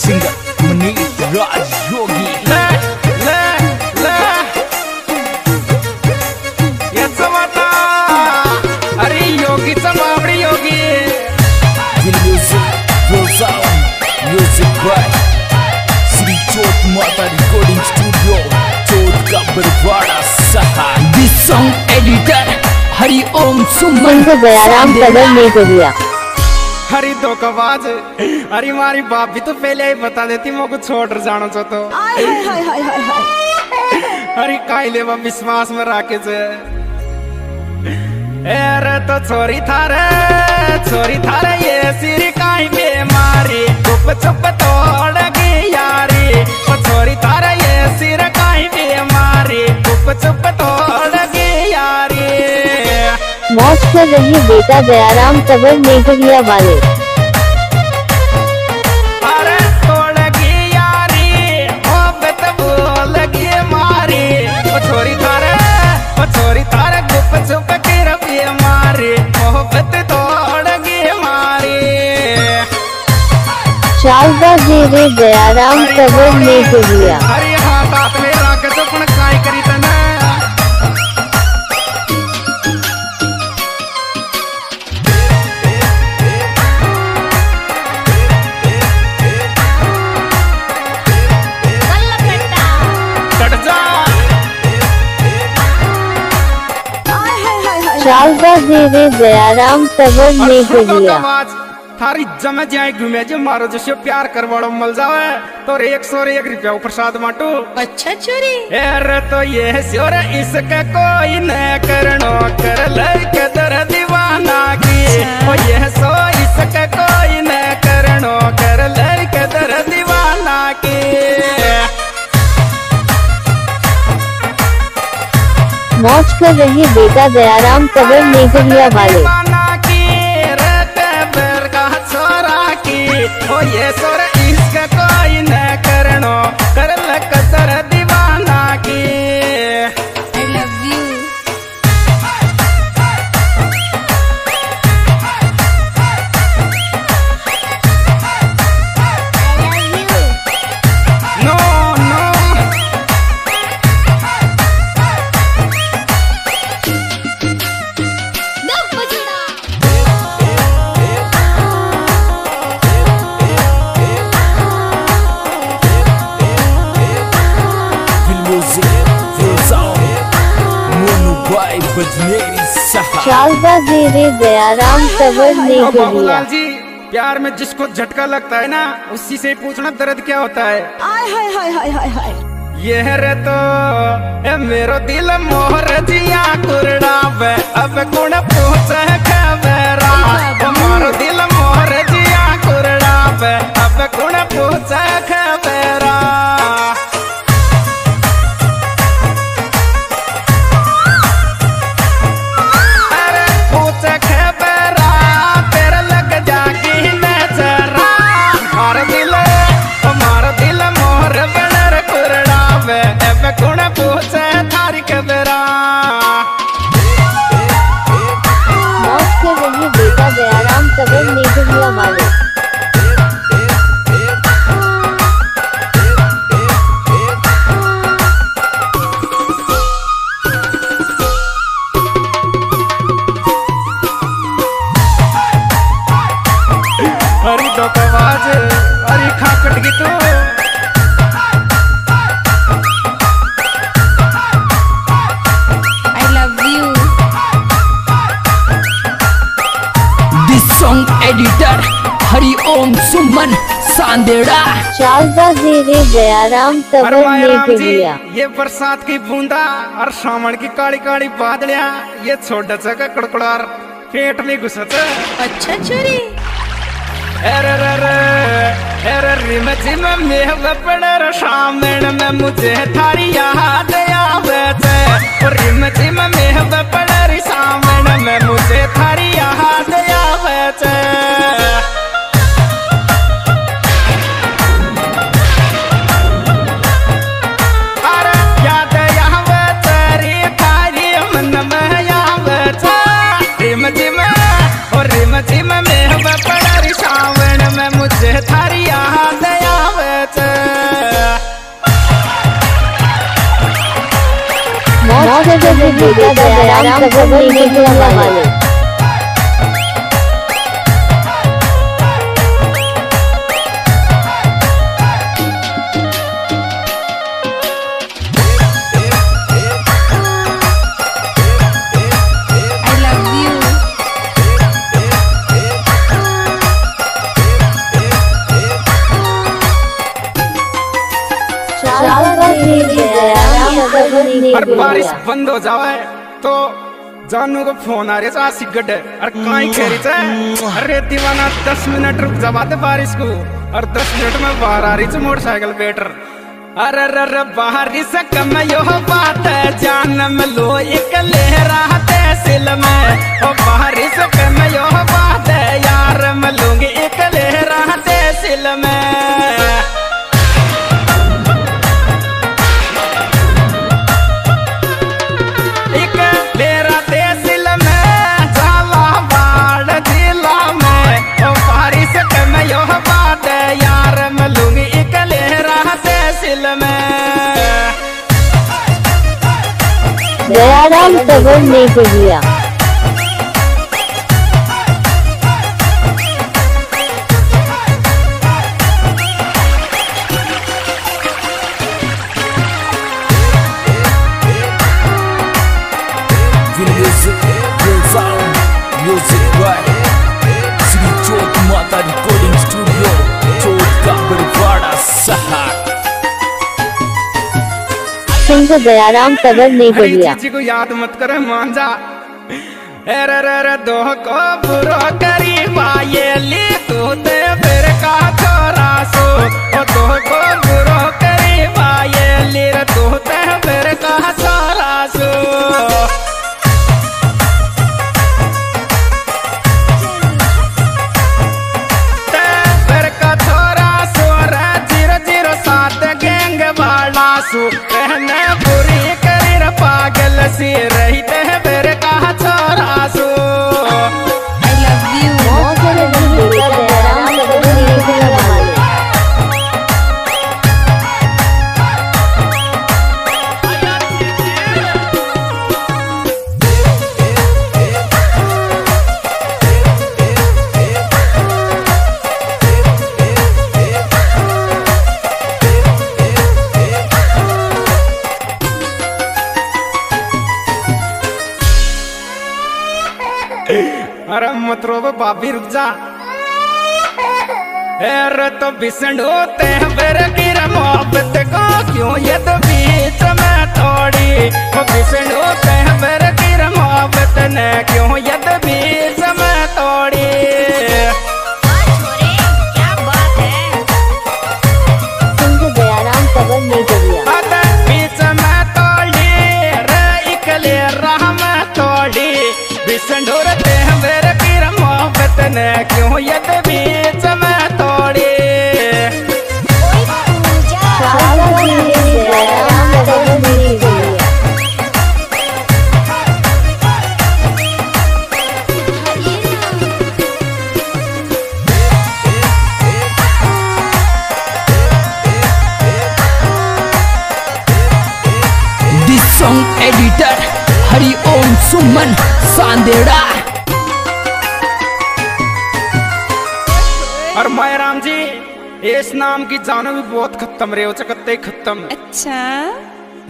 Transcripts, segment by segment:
Singer Muneet राज योगी ले ले ले याचं वाटा अरे योगीचा बाबडी Yogi full sound music by Shri Chauth Mata recording studio Chauth ka Barwara सहा this song editor Hari Om Suman Sant Dayaram कदर ने करिया हरी दो कबाज अरे मारी बाप भी तो पहले ही बता देती मुझको छोड़ जानो चो तो। अरे काई लेवा विश्वास में राखे से अरे तो छोरी थारे छोरी थारे ये सिर काई बेमारी चुप चुप तोड़ गई यारी। छोरी थारे ये सिर काई बेमारी चुप चुप चुप के रबी मारी। मोहब्बत तोड़गी मारी। चालदा जेरे दयाराम कबर ने करिया अरे हाँ बात में राख तो पण काय करी? चालदा जेरे दयाराम कबर ने और थारी जमे जाए घूमे जो मारो जो प्यार करवाड़ो मल जावे। तो एक सौ एक रुपया प्रसाद बांटू। अच्छा चोरी। अरे तो ये स्योर इसका कोई न करनो कर लड़के दर दीवाना की ओ ये सो इसका कोई न करनो कर लड़के दर दीवाना की मौज कर रहे बेटा दयाराम कबर ने करिया वाले जेरे दयाराम कबर ने जी प्यार में जिसको झटका लगता है ना उसी से पूछना दर्द क्या होता है। आय हाय हाय हाय हाय हाय। ये रे तो ए मेरो दिल मोहर जिया कुरड़ा बे अब कौन पूछ खबरा? मारो दिल मोहर जिया कुरड़ा बे अब कौन पूछ खबरा? एडिटर हरि ओम सुमन सांदेड़ा चालदा जेरे दयाराम ने ये बरसात की बूंदा और सावण की काली काली बादलियाँ ये छोटा सा कड़कड़ार। पेट में घुसत। अच्छा चोरी। अरे रे रे अरे रिम झिम में बपड़ शामण में मुझे थारी याद आवे रिम झिम में बपड़ शामण में मुझे के बेटा दयाराम तबर नेगुला वाले और बारिश बंद हो जावे तो जानू को फ़ोन आ रहा है सिगट और काई कह रही है अरे दीवाना दस मिनट रुक जावा दे बारिश को। और दस मिनट में बाहर आ रही है मोटरसाइकिल बेटर अरे अरे बाहर से कम यो बात है जानम लो एक लहरा तहसील में। ओ बाहर से कम यो बात है यार मैं लूँगी एक लहरा तहसील में। दयाराम तबर ने Will सिंह दयाराम हरी नेगुला चीची को याद मत करे जा अरे रे रे दो को बुरो करी ये ली तू ते फिर का छोरा सो। ओ दो को बुरो करी ये ली रे तू ते फिर का छोरा सो। ते फिर अरे मत रो भाभी रुक जा। अरे तो बिसंड होते हैं मेरे की मोहब्बत को। क्यों ये तो बीच में थोड़ी? वो बिसंड होते हैं मेरे की मोहब्बत ने। क्यों ये तो बीच में तोड़ी Suman Sandera. और माया राम जी इस नाम की जानो भी बहुत खत्म रे हो चकते खत्म। अच्छा।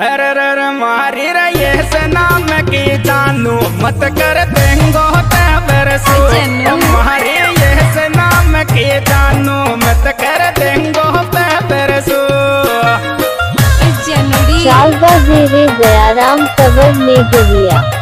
अरे रे रे मारी रे ये से नाम की जानू मत कर देंगो ते बरसो। जानू। मारी ये से नाम की जानू मत कर देंगो ते बरसो। जनवरी शालवा से दयाराम तबर नेगुला अरे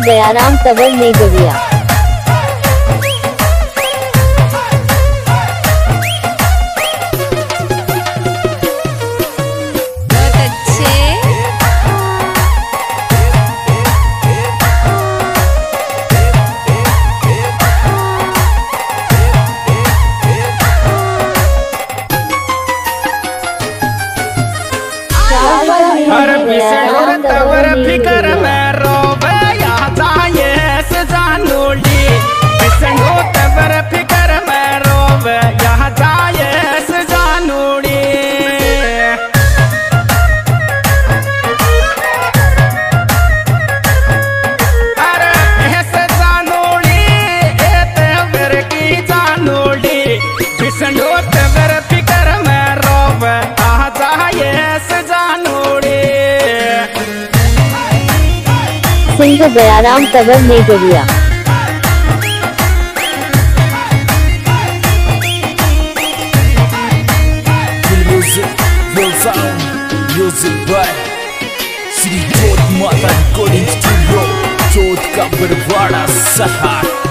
गया राम कंवर ने गविया सिंह गयाराम तंवर ने गरिया श्री जोत माता स्टूडियो जोत का बरवाड़ा सहार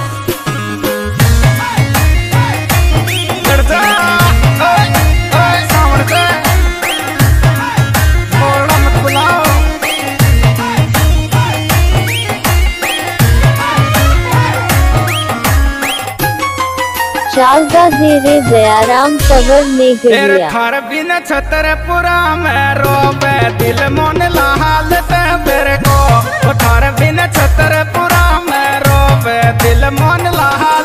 धीरे दयाराम सबर ने गिरिया बिन छतरपुरा में दिल मन लाल तेरे को। खर बिन छतरपुरा में दिल मन लाल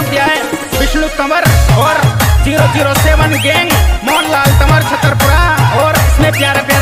नाम दिया है विष्णु कंवर, और zero zero seven gang, Mohanlal Tanwar Chhatarpura, और इसमें प्यारा प्यारा